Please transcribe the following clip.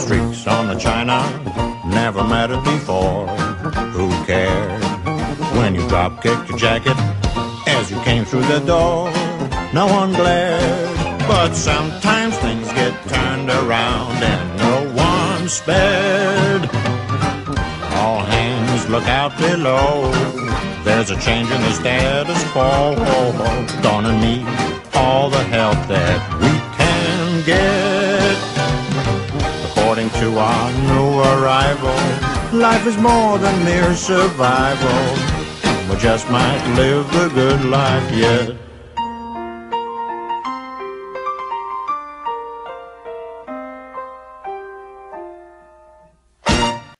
streaks on the china, never mattered before. Who cared when you drop kicked your jacket as you came through the door? No one glared, but sometimes things get turned around and no one spared. All hands look out below. There's a change in the status quo. Gonna need all the help that we can get. To our new arrival, life is more than mere survival. We just might live the good life yet.